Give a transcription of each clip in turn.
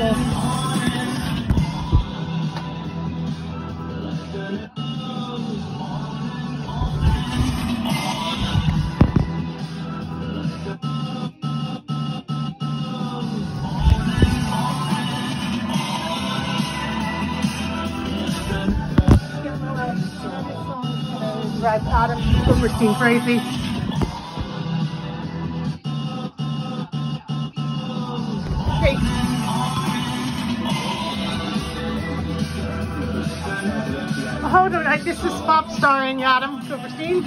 people. Red Adam from Richie Crazy. Hold on, this is pop starring Adam Silverstein.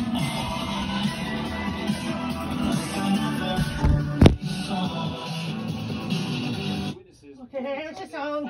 Okay, here's your song.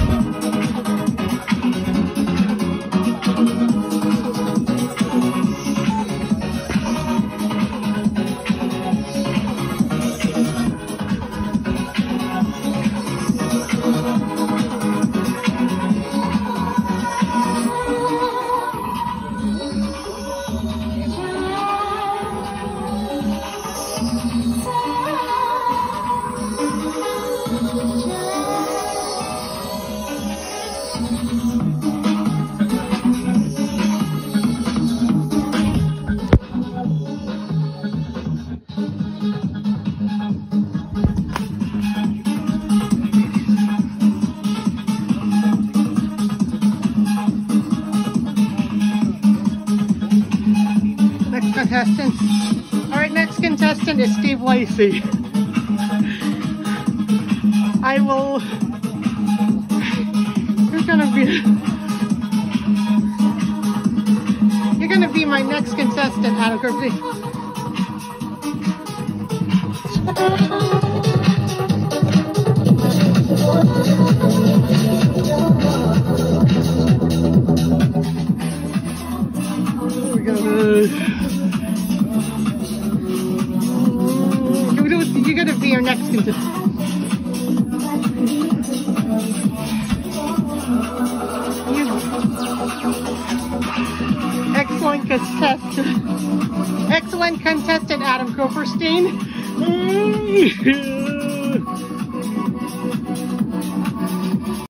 All right, next contestant is Steve Lacy. I will. You're gonna be. You're gonna be my next contestant, Adam Kirby. We're gonna. You're gonna be our next contestant. Excellent contestant. Excellent contestant, Adam Kuperstein.